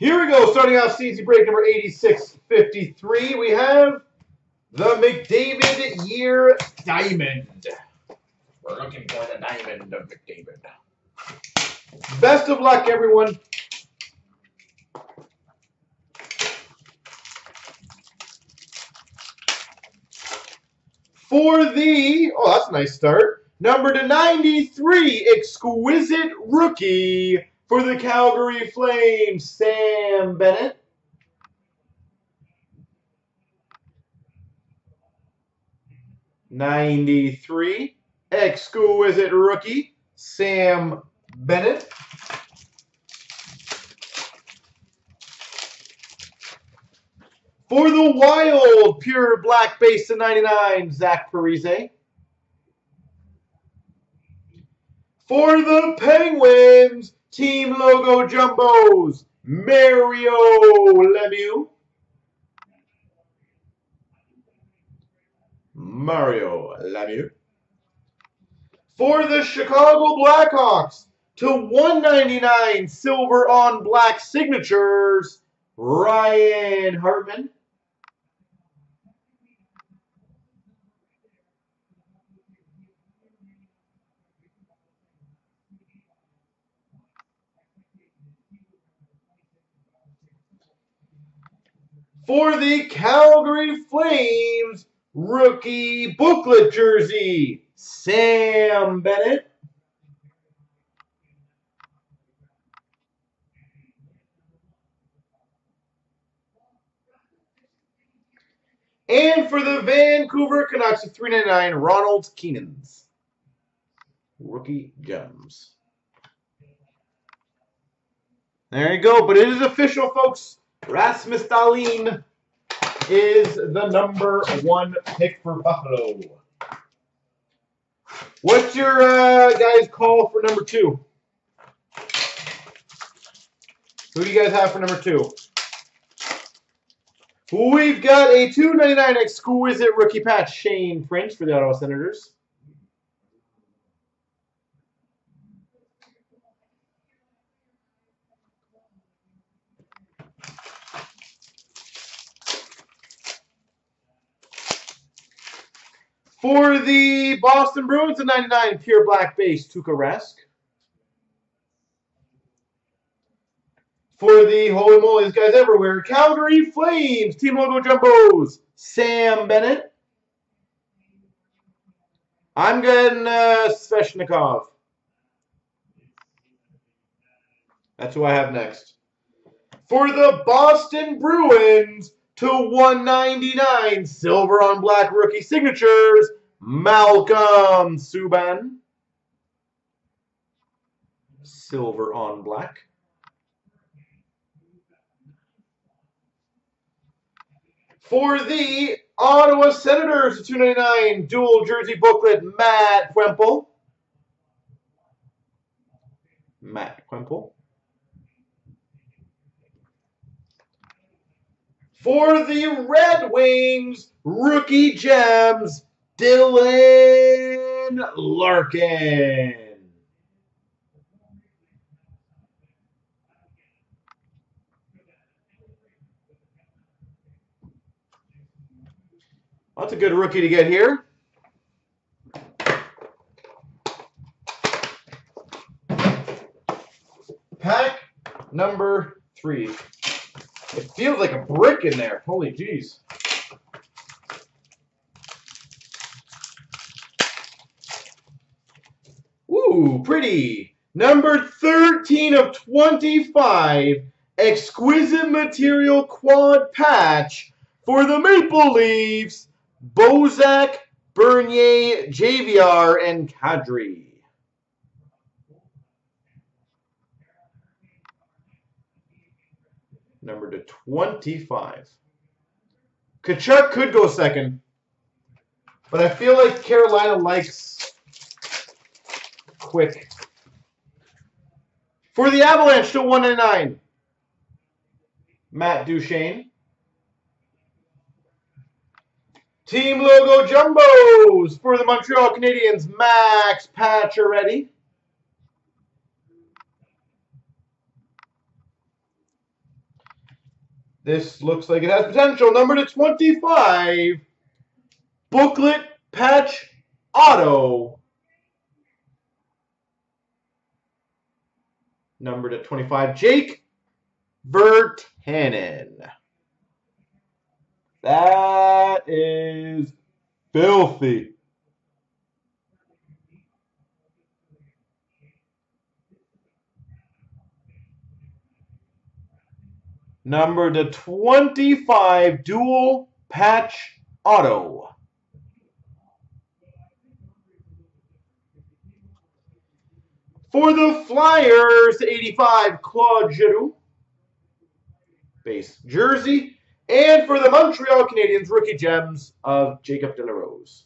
Here we go. Starting off CNC break number 8653, we have the McDavid Year Diamond. We're looking for the Diamond of McDavid. Best of luck, everyone. For the, oh, that's a nice start. Number to 93, exquisite rookie for the Calgary Flames, Sam Bennett. Ninety-three, exquisite rookie, Sam Bennett. For the Wild, pure black base to 99, Zach Parise. For the Penguins, team logo jumbos, Mario Lemieux. Mario Lemieux. For the Chicago Blackhawks, to 199 silver on black signatures, Ryan Hartman. For the Calgary Flames, rookie booklet jersey, Sam Bennett. And for the Vancouver Canucks of 399, Ronald Kenins. Rookie gems. There you go. But it is official, folks. Rasmus Dahlin is the number one pick for Buffalo. What's your uh, guys' call for number two? Who do you guys have for number two? We've got a 299 exquisite rookie patch, Shane Prince for the Ottawa Senators. For the Boston Bruins, the 99 pure black base, Tuukka Rask. For the Holy Moly, this guy's everywhere. Calgary Flames, Team Logo Jumbos, Sam Bennett. I'm getting uh, Svechnikov. That's who I have next. For the Boston Bruins, to 199 silver on black rookie signatures, Malcolm Subban. Silver on black. For the Ottawa Senators, 299 dual jersey booklet, Matt Puempel. Matt Puempel. For the Red Wings, rookie gems, Dylan Larkin. That's a good rookie to get here. Pack number three. It feels like a brick in there. Holy jeez. Ooh, pretty. Number 13 of 25. Exquisite material quad patch for the Maple Leafs. Bozak, Bernier, JVR, and Kadri. Number to 25. Tkachuk could go second. But I feel like Carolina likes quick. For the Avalanche to 109. Matt Duchene. Team logo jumbos for the Montreal Canadiens, Max This looks like it has potential. Number to 25. Booklet Patch Auto. Number to 25. Jake Virtanen. That is filthy. Number to 25, dual patch auto. For the Flyers, 85, Claude Giroux. Base jersey. And for the Montreal Canadiens, rookie gems of Jacob De La Rose.